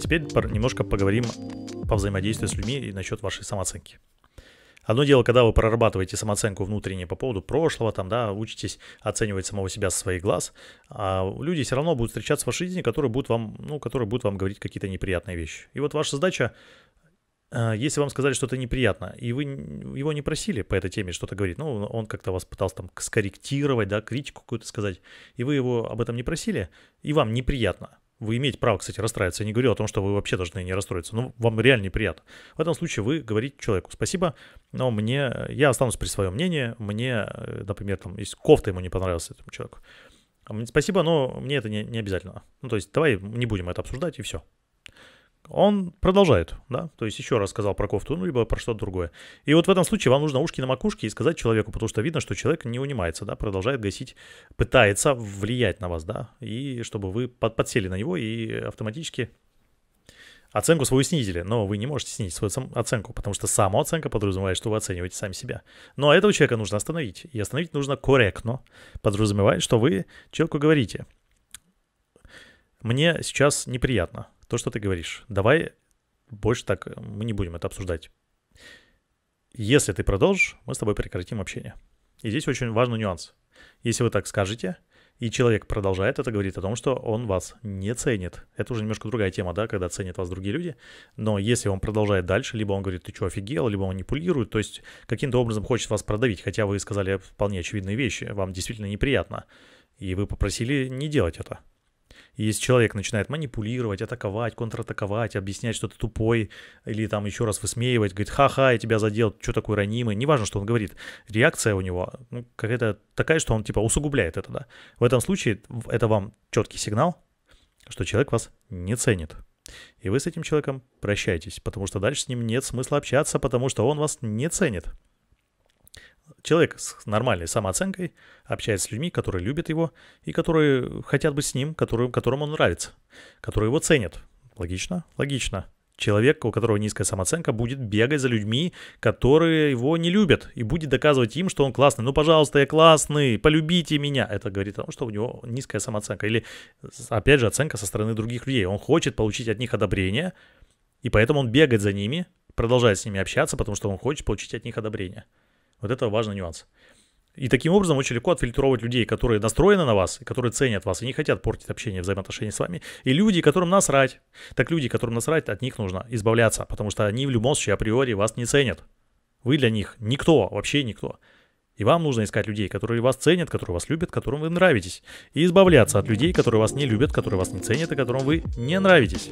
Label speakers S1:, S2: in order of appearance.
S1: Теперь немножко поговорим по взаимодействию с людьми и насчет вашей самооценки. Одно дело, когда вы прорабатываете самооценку внутренней по поводу прошлого, там, да, учитесь оценивать самого себя со своих глаз, а люди все равно будут встречаться в вашей жизни, которые будут вам, ну, которые будут вам говорить какие-то неприятные вещи. И вот ваша задача если вам сказали что-то неприятно, и вы его не просили по этой теме что-то говорить, ну, он как-то вас пытался там скорректировать, да, критику какую-то сказать, и вы его об этом не просили, и вам неприятно, вы имеете право, кстати, расстраиваться. Я не говорю о том, что вы вообще должны не расстроиться. Но вам реально неприятно. В этом случае вы говорите человеку спасибо, но мне, я останусь при своем мнении. Мне, э, например, там, есть кофта ему не понравилась этому человеку. Спасибо, но мне это не, не обязательно. Ну, то есть давай не будем это обсуждать и все он продолжает, да, то есть еще раз сказал про кофту, ну, либо про что-то другое. И вот в этом случае вам нужно ушки на макушке и сказать человеку, потому что видно, что человек не унимается, да, продолжает гасить, пытается влиять на вас, да, и чтобы вы под, подсели на него и автоматически оценку свою снизили, но вы не можете снизить свою оценку, потому что самооценка подразумевает, что вы оцениваете сами себя. Но этого человека нужно остановить, и остановить нужно корректно, подразумевает, что вы человеку говорите, мне сейчас неприятно, то, что ты говоришь. Давай больше так, мы не будем это обсуждать. Если ты продолжишь, мы с тобой прекратим общение. И здесь очень важный нюанс. Если вы так скажете, и человек продолжает, это говорит о том, что он вас не ценит. Это уже немножко другая тема, да, когда ценят вас другие люди. Но если он продолжает дальше, либо он говорит, ты что, офигел, либо он манипулирует, то есть каким-то образом хочет вас продавить, хотя вы сказали вполне очевидные вещи, вам действительно неприятно, и вы попросили не делать это. И если человек начинает манипулировать, атаковать, контратаковать, объяснять, что ты тупой, или там еще раз высмеивать, говорит, ха-ха, я тебя задел, что такой ранимый, неважно, что он говорит, реакция у него ну, какая-то такая, что он типа усугубляет это, да. В этом случае это вам четкий сигнал, что человек вас не ценит. И вы с этим человеком прощаетесь, потому что дальше с ним нет смысла общаться, потому что он вас не ценит. Человек с нормальной самооценкой общается с людьми, которые любят его и которые хотят быть с ним, которые, которым он нравится, которые его ценят. Логично? Логично. Человек, у которого низкая самооценка, будет бегать за людьми, которые его не любят, и будет доказывать им, что он классный. Ну, пожалуйста, я классный, полюбите меня. Это говорит о том, что у него низкая самооценка. Или, опять же, оценка со стороны других людей. Он хочет получить от них одобрение, и поэтому он бегает за ними, продолжает с ними общаться, потому что он хочет получить от них одобрение. Вот это важный нюанс. И таким образом очень легко отфильтровать людей, которые настроены на вас, которые ценят вас и не хотят портить общение, взаимоотношения с вами. И люди, которым насрать. Так люди, которым насрать, от них нужно избавляться, потому что они в любом случае априори вас не ценят. Вы для них никто, вообще никто. И вам нужно искать людей, которые вас ценят, которые вас любят, которым вы нравитесь. И избавляться от людей, которые вас не любят, которые вас не ценят и которым вы не нравитесь.